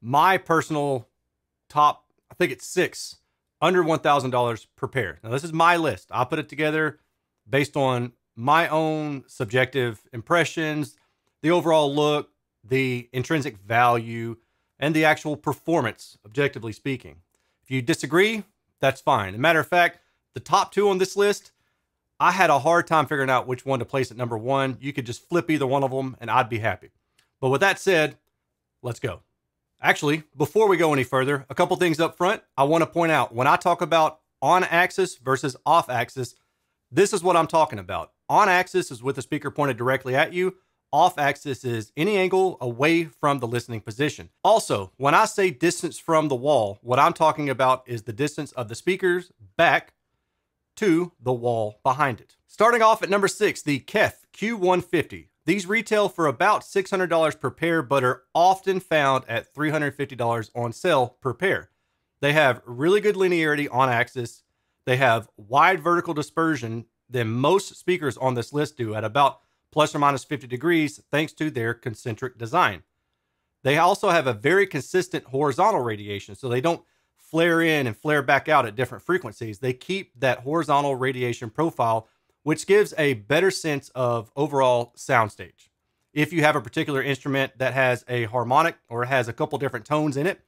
my personal top, I think it's six under $1,000 per pair. Now, this is my list. I put it together based on my own subjective impressions, the overall look, the intrinsic value, and the actual performance, objectively speaking. If you disagree, that's fine. As a matter of fact, the top two on this list, I had a hard time figuring out which one to place at number one. You could just flip either one of them and I'd be happy. But with that said, let's go. Actually, before we go any further, a couple things up front. I want to point out when I talk about on axis versus off axis, this is what I'm talking about. On axis is with the speaker pointed directly at you. Off axis is any angle away from the listening position. Also, when I say distance from the wall, what I'm talking about is the distance of the speaker's back to the wall behind it. Starting off at number six, the Kef Q150. These retail for about $600 per pair, but are often found at $350 on sale per pair. They have really good linearity on axis. They have wide vertical dispersion than most speakers on this list do at about plus or minus 50 degrees, thanks to their concentric design. They also have a very consistent horizontal radiation, so they don't flare in and flare back out at different frequencies. They keep that horizontal radiation profile which gives a better sense of overall soundstage. If you have a particular instrument that has a harmonic or has a couple different tones in it,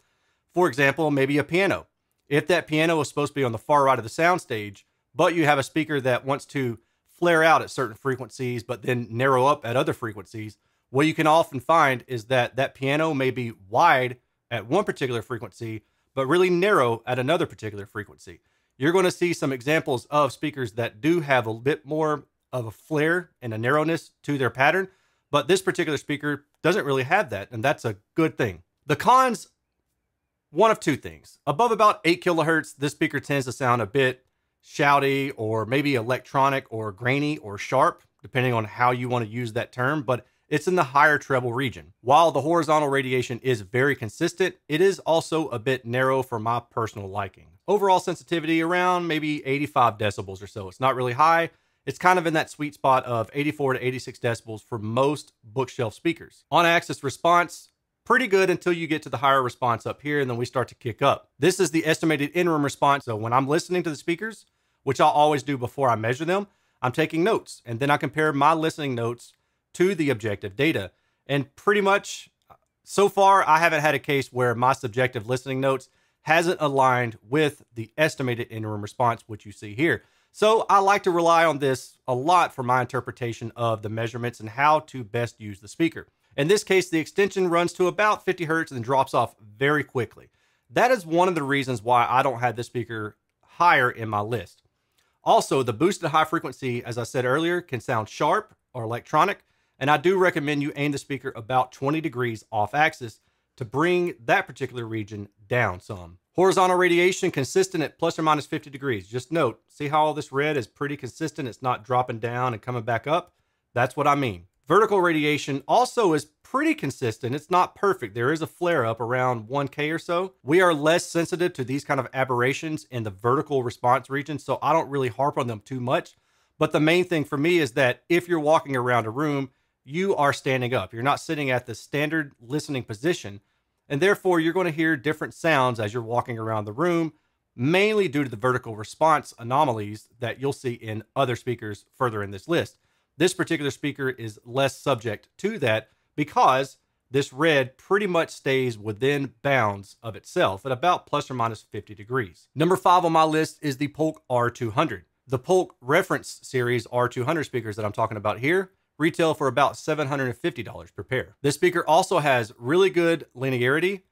for example, maybe a piano. If that piano is supposed to be on the far right of the soundstage, but you have a speaker that wants to flare out at certain frequencies, but then narrow up at other frequencies, what you can often find is that that piano may be wide at one particular frequency, but really narrow at another particular frequency you're going to see some examples of speakers that do have a bit more of a flare and a narrowness to their pattern, but this particular speaker doesn't really have that, and that's a good thing. The cons, one of two things. Above about 8 kilohertz, this speaker tends to sound a bit shouty or maybe electronic or grainy or sharp, depending on how you want to use that term, but it's in the higher treble region. While the horizontal radiation is very consistent, it is also a bit narrow for my personal liking. Overall sensitivity around maybe 85 decibels or so. It's not really high. It's kind of in that sweet spot of 84 to 86 decibels for most bookshelf speakers. On axis response, pretty good until you get to the higher response up here and then we start to kick up. This is the estimated in-room response. So when I'm listening to the speakers, which I'll always do before I measure them, I'm taking notes and then I compare my listening notes to the objective data. And pretty much so far, I haven't had a case where my subjective listening notes hasn't aligned with the estimated in-room response, which you see here. So I like to rely on this a lot for my interpretation of the measurements and how to best use the speaker. In this case, the extension runs to about 50 hertz and drops off very quickly. That is one of the reasons why I don't have this speaker higher in my list. Also, the boosted high frequency, as I said earlier, can sound sharp or electronic, and I do recommend you aim the speaker about 20 degrees off axis to bring that particular region down some. Horizontal radiation consistent at plus or minus 50 degrees. Just note, see how all this red is pretty consistent? It's not dropping down and coming back up. That's what I mean. Vertical radiation also is pretty consistent. It's not perfect. There is a flare up around 1K or so. We are less sensitive to these kind of aberrations in the vertical response region, so I don't really harp on them too much. But the main thing for me is that if you're walking around a room, you are standing up. You're not sitting at the standard listening position and therefore you're going to hear different sounds as you're walking around the room, mainly due to the vertical response anomalies that you'll see in other speakers further in this list. This particular speaker is less subject to that because this red pretty much stays within bounds of itself at about plus or minus 50 degrees. Number five on my list is the Polk R200. The Polk reference series R200 speakers that I'm talking about here retail for about $750 per pair. This speaker also has really good linearity,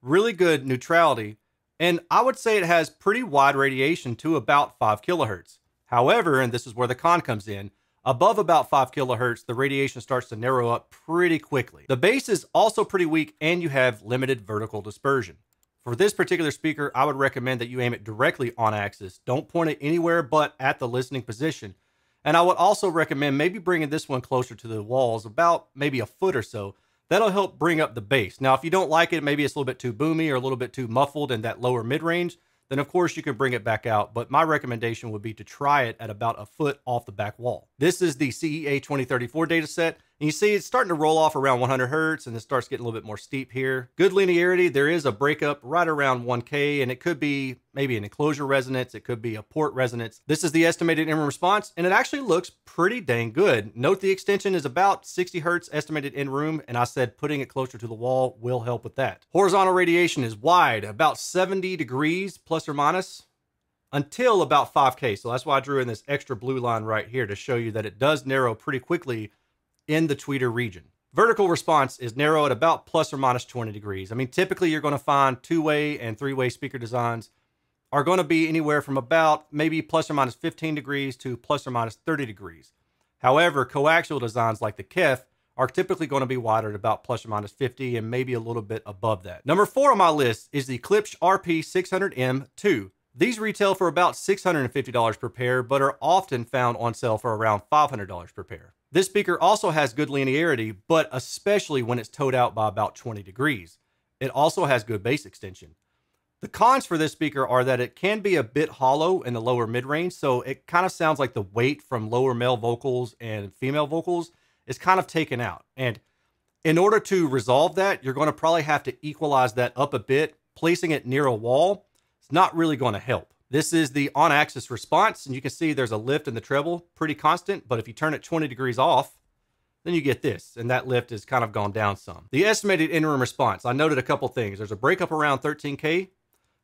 really good neutrality, and I would say it has pretty wide radiation to about 5 kilohertz. However, and this is where the con comes in, above about 5 kilohertz, the radiation starts to narrow up pretty quickly. The bass is also pretty weak and you have limited vertical dispersion. For this particular speaker, I would recommend that you aim it directly on axis. Don't point it anywhere but at the listening position and I would also recommend maybe bringing this one closer to the walls, about maybe a foot or so. That'll help bring up the bass. Now, if you don't like it, maybe it's a little bit too boomy or a little bit too muffled in that lower mid range, then of course you can bring it back out. But my recommendation would be to try it at about a foot off the back wall. This is the CEA 2034 data set. And you see it's starting to roll off around 100 hertz and it starts getting a little bit more steep here. Good linearity. There is a breakup right around 1K and it could be maybe an enclosure resonance. It could be a port resonance. This is the estimated in-room response and it actually looks pretty dang good. Note the extension is about 60 hertz estimated in room. And I said putting it closer to the wall will help with that. Horizontal radiation is wide, about 70 degrees plus or minus until about 5K. So that's why I drew in this extra blue line right here to show you that it does narrow pretty quickly in the tweeter region. Vertical response is narrow at about plus or minus 20 degrees. I mean, typically you're going to find two-way and three-way speaker designs are going to be anywhere from about maybe plus or minus 15 degrees to plus or minus 30 degrees. However, coaxial designs like the KEF are typically going to be wider at about plus or minus 50 and maybe a little bit above that. Number four on my list is the Klipsch RP600M2. These retail for about $650 per pair, but are often found on sale for around $500 per pair. This speaker also has good linearity, but especially when it's toed out by about 20 degrees. It also has good bass extension. The cons for this speaker are that it can be a bit hollow in the lower mid range, so it kind of sounds like the weight from lower male vocals and female vocals is kind of taken out. And in order to resolve that, you're going to probably have to equalize that up a bit. Placing it near a wall, it's not really going to help. This is the on-axis response, and you can see there's a lift in the treble, pretty constant, but if you turn it 20 degrees off, then you get this, and that lift has kind of gone down some. The estimated in-room response, I noted a couple things. There's a breakup around 13K.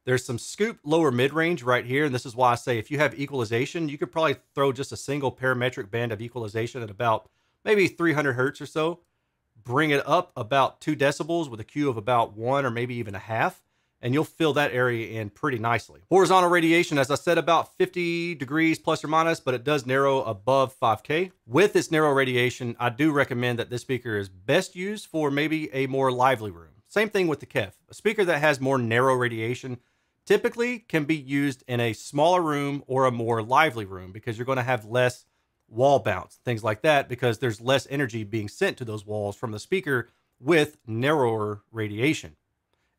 There's some scoop lower mid-range right here, and this is why I say if you have equalization, you could probably throw just a single parametric band of equalization at about maybe 300 hertz or so. Bring it up about two decibels with a Q of about one or maybe even a half and you'll fill that area in pretty nicely. Horizontal radiation, as I said, about 50 degrees plus or minus, but it does narrow above 5K. With this narrow radiation, I do recommend that this speaker is best used for maybe a more lively room. Same thing with the KEF. A speaker that has more narrow radiation typically can be used in a smaller room or a more lively room because you're going to have less wall bounce, things like that, because there's less energy being sent to those walls from the speaker with narrower radiation.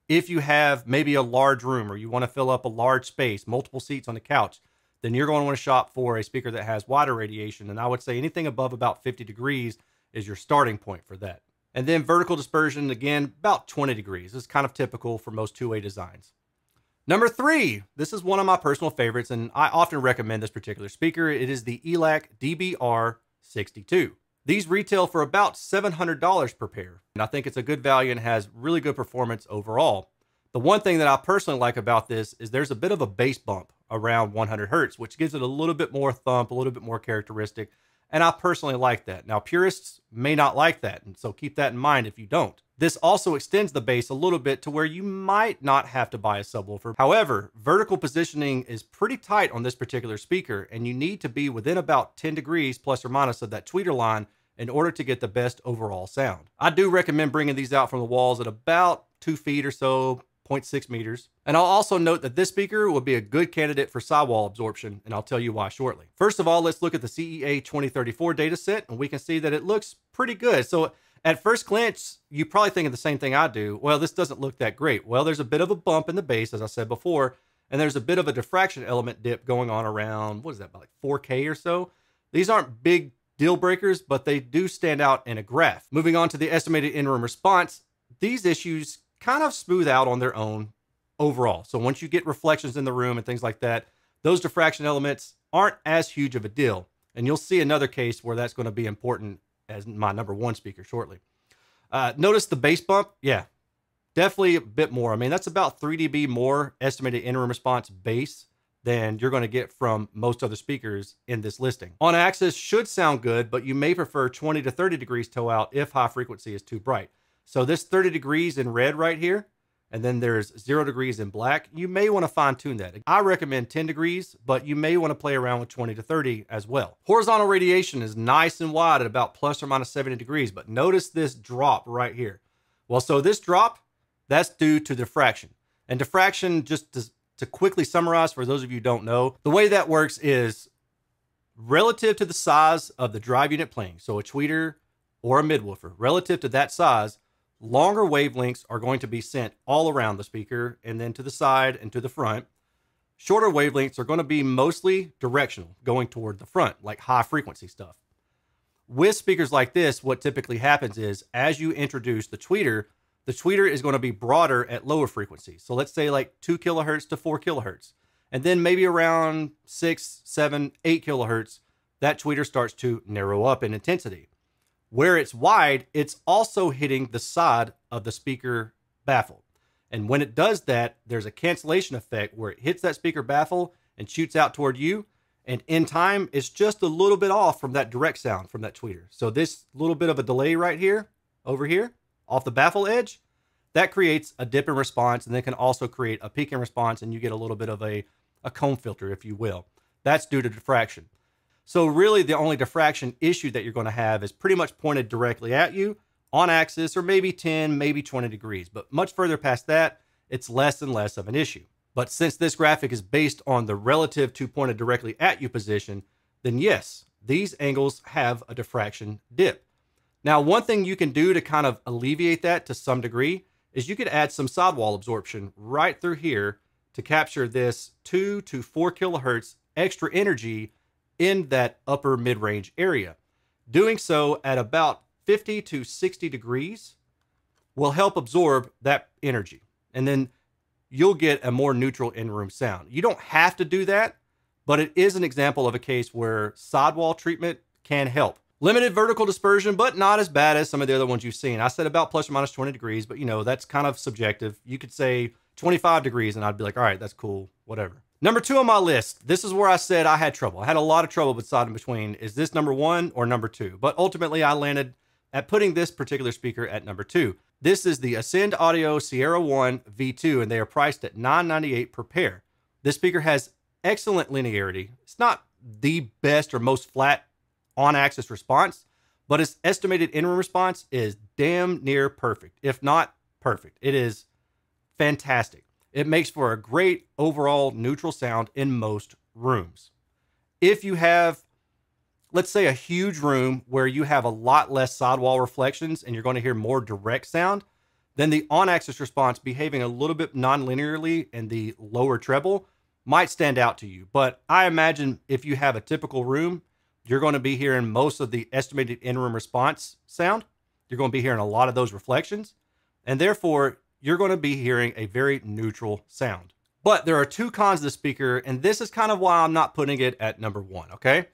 If you have maybe a large room or you want to fill up a large space, multiple seats on the couch, then you're going to want to shop for a speaker that has wider radiation. And I would say anything above about 50 degrees is your starting point for that. And then vertical dispersion, again, about 20 degrees. This is kind of typical for most two-way designs. Number three, this is one of my personal favorites, and I often recommend this particular speaker. It is the ELAC DBR62. These retail for about $700 per pair, and I think it's a good value and has really good performance overall. The one thing that I personally like about this is there's a bit of a bass bump around 100 hertz, which gives it a little bit more thump, a little bit more characteristic, and I personally like that. Now, purists may not like that, and so keep that in mind if you don't. This also extends the bass a little bit to where you might not have to buy a subwoofer. However, vertical positioning is pretty tight on this particular speaker, and you need to be within about 10 degrees plus or minus of that tweeter line in order to get the best overall sound. I do recommend bringing these out from the walls at about two feet or so, 0.6 meters. And I'll also note that this speaker will be a good candidate for sidewall absorption, and I'll tell you why shortly. First of all, let's look at the CEA 2034 dataset, and we can see that it looks pretty good. So at first glance, you probably think of the same thing I do. Well, this doesn't look that great. Well, there's a bit of a bump in the bass, as I said before, and there's a bit of a diffraction element dip going on around, what is that, about like 4K or so? These aren't big deal breakers, but they do stand out in a graph. Moving on to the estimated in-room response, these issues kind of smooth out on their own overall. So once you get reflections in the room and things like that, those diffraction elements aren't as huge of a deal. And you'll see another case where that's going to be important as my number one speaker shortly. Uh, notice the bass bump. Yeah, definitely a bit more. I mean, that's about 3 dB more estimated in-room response bass than you're going to get from most other speakers in this listing. On axis should sound good, but you may prefer 20 to 30 degrees toe out if high frequency is too bright. So this 30 degrees in red right here, and then there's zero degrees in black, you may want to fine tune that. I recommend 10 degrees, but you may want to play around with 20 to 30 as well. Horizontal radiation is nice and wide at about plus or minus 70 degrees, but notice this drop right here. Well, so this drop, that's due to diffraction. And diffraction, just to quickly summarize for those of you don't know, the way that works is relative to the size of the drive unit playing, so a tweeter or a midwoofer, relative to that size, longer wavelengths are going to be sent all around the speaker and then to the side and to the front. Shorter wavelengths are going to be mostly directional, going toward the front, like high frequency stuff. With speakers like this, what typically happens is as you introduce the tweeter, the tweeter is going to be broader at lower frequencies. So let's say like two kilohertz to four kilohertz. And then maybe around six, seven, eight kilohertz, that tweeter starts to narrow up in intensity. Where it's wide, it's also hitting the side of the speaker baffle. And when it does that, there's a cancellation effect where it hits that speaker baffle and shoots out toward you. And in time, it's just a little bit off from that direct sound from that tweeter. So this little bit of a delay right here, over here, off the baffle edge, that creates a dip in response and then can also create a peak in response and you get a little bit of a, a comb filter, if you will. That's due to diffraction. So really the only diffraction issue that you're going to have is pretty much pointed directly at you on axis or maybe 10, maybe 20 degrees. But much further past that, it's less and less of an issue. But since this graphic is based on the relative to pointed directly at you position, then yes, these angles have a diffraction dip. Now, one thing you can do to kind of alleviate that to some degree is you could add some sidewall absorption right through here to capture this two to four kilohertz extra energy in that upper mid-range area. Doing so at about 50 to 60 degrees will help absorb that energy. And then you'll get a more neutral in-room sound. You don't have to do that, but it is an example of a case where sidewall treatment can help. Limited vertical dispersion, but not as bad as some of the other ones you've seen. I said about plus or minus 20 degrees, but you know, that's kind of subjective. You could say 25 degrees and I'd be like, all right, that's cool, whatever. Number two on my list, this is where I said I had trouble. I had a lot of trouble with side in between. Is this number one or number two? But ultimately, I landed at putting this particular speaker at number two. This is the Ascend Audio Sierra 1 V2, and they are priced at 998 per pair. This speaker has excellent linearity. It's not the best or most flat on axis response, but its estimated in-room response is damn near perfect, if not perfect. It is fantastic. It makes for a great overall neutral sound in most rooms. If you have, let's say, a huge room where you have a lot less sidewall reflections and you're going to hear more direct sound, then the on axis response behaving a little bit non linearly in the lower treble might stand out to you. But I imagine if you have a typical room you're going to be hearing most of the estimated in-room response sound. You're going to be hearing a lot of those reflections. And therefore, you're going to be hearing a very neutral sound. But there are two cons of the speaker, and this is kind of why I'm not putting it at number one, okay?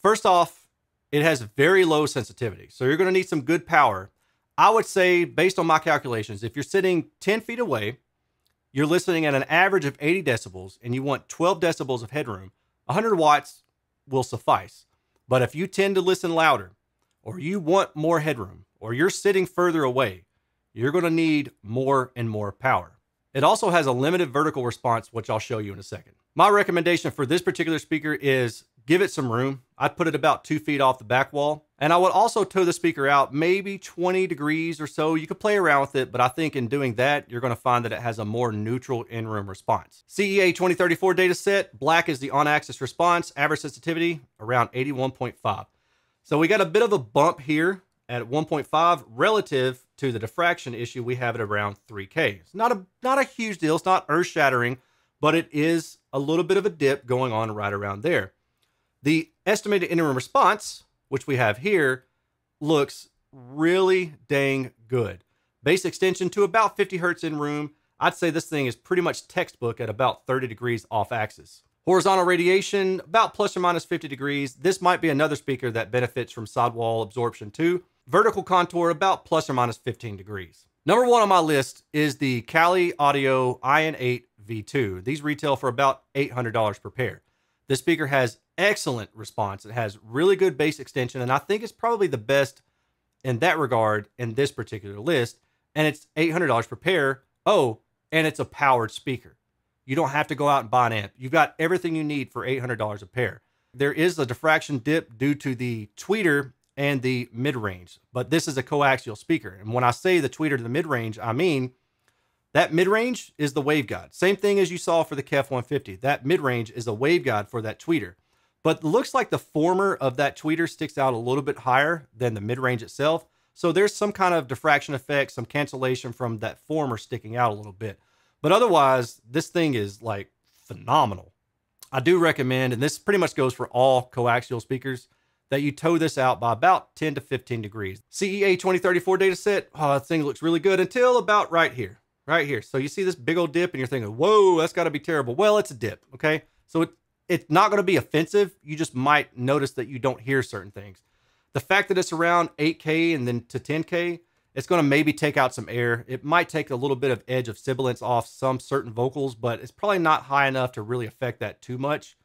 First off, it has very low sensitivity. So you're going to need some good power. I would say, based on my calculations, if you're sitting 10 feet away, you're listening at an average of 80 decibels, and you want 12 decibels of headroom, 100 watts will suffice. But if you tend to listen louder, or you want more headroom, or you're sitting further away, you're going to need more and more power. It also has a limited vertical response, which I'll show you in a second. My recommendation for this particular speaker is give it some room. I'd put it about two feet off the back wall. And I would also toe the speaker out maybe 20 degrees or so. You could play around with it, but I think in doing that, you're going to find that it has a more neutral in-room response. CEA 2034 data set, black is the on-axis response, average sensitivity around 81.5. So we got a bit of a bump here at 1.5 relative to the diffraction issue. We have it around 3K. It's not a, not a huge deal. It's not earth shattering, but it is a little bit of a dip going on right around there. The estimated in-room response, which we have here, looks really dang good. Bass extension to about 50 hertz in room. I'd say this thing is pretty much textbook at about 30 degrees off axis. Horizontal radiation, about plus or minus 50 degrees. This might be another speaker that benefits from sidewall absorption too. Vertical contour, about plus or minus 15 degrees. Number one on my list is the Kali Audio IN8 V2. These retail for about $800 per pair. This speaker has excellent response. It has really good bass extension, and I think it's probably the best in that regard in this particular list. And it's $800 per pair. Oh, and it's a powered speaker. You don't have to go out and buy an amp. You've got everything you need for $800 a pair. There is a diffraction dip due to the tweeter and the mid range, but this is a coaxial speaker. And when I say the tweeter to the mid range, I mean that mid range is the waveguide. Same thing as you saw for the KEF 150. That mid range is a waveguide for that tweeter. But looks like the former of that tweeter sticks out a little bit higher than the mid range itself. So there's some kind of diffraction effect, some cancellation from that former sticking out a little bit. But otherwise, this thing is like phenomenal. I do recommend, and this pretty much goes for all coaxial speakers, that you toe this out by about 10 to 15 degrees. CEA 2034 data set, oh, that thing looks really good until about right here, right here. So you see this big old dip and you're thinking, whoa, that's got to be terrible. Well, it's a dip, okay? So it, it's not going to be offensive. You just might notice that you don't hear certain things. The fact that it's around 8K and then to 10K, it's going to maybe take out some air. It might take a little bit of edge of sibilance off some certain vocals, but it's probably not high enough to really affect that too much.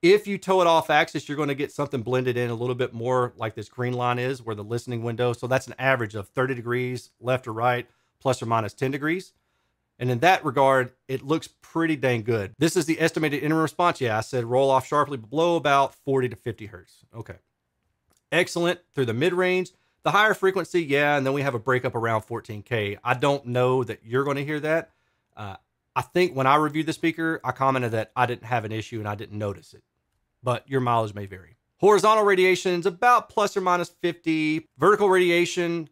If you toe it off axis, you're going to get something blended in a little bit more like this green line is where the listening window. So that's an average of 30 degrees left or right, plus or minus 10 degrees. And in that regard, it looks pretty dang good. This is the estimated in-room response. Yeah, I said roll off sharply below about 40 to 50 hertz. Okay. Excellent through the mid range. The higher frequency, yeah, and then we have a breakup around 14K. I don't know that you're going to hear that. Uh, I think when I reviewed the speaker, I commented that I didn't have an issue and I didn't notice it, but your mileage may vary. Horizontal radiation is about plus or minus 50. Vertical radiation,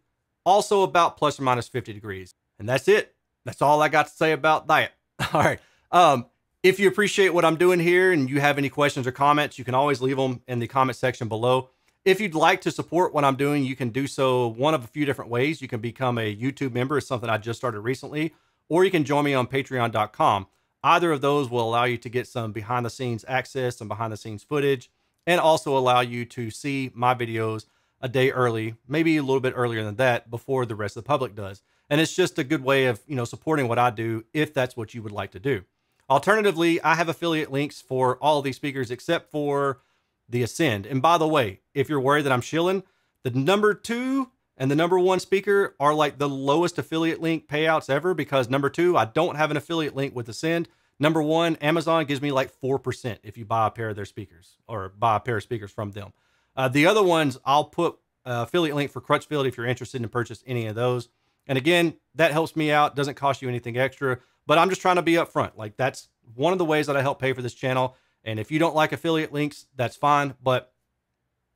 also about plus or minus 50 degrees. And that's it. That's all I got to say about that. All right. Um, if you appreciate what I'm doing here and you have any questions or comments, you can always leave them in the comment section below. If you'd like to support what I'm doing, you can do so one of a few different ways. You can become a YouTube member, it's something I just started recently or you can join me on patreon.com. Either of those will allow you to get some behind the scenes access and behind the scenes footage, and also allow you to see my videos a day early, maybe a little bit earlier than that before the rest of the public does. And it's just a good way of, you know, supporting what I do if that's what you would like to do. Alternatively, I have affiliate links for all of these speakers except for the Ascend. And by the way, if you're worried that I'm shilling, the number two and the number one speaker are like the lowest affiliate link payouts ever because number two, I don't have an affiliate link with Ascend. Number one, Amazon gives me like 4% if you buy a pair of their speakers or buy a pair of speakers from them. Uh, the other ones, I'll put uh, affiliate link for Crutchfield if you're interested in purchase any of those. And again, that helps me out, doesn't cost you anything extra, but I'm just trying to be upfront. Like that's one of the ways that I help pay for this channel. And if you don't like affiliate links, that's fine. But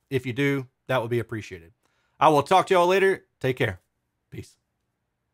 if you do, that would be appreciated. I will talk to y'all later. Take care. Peace.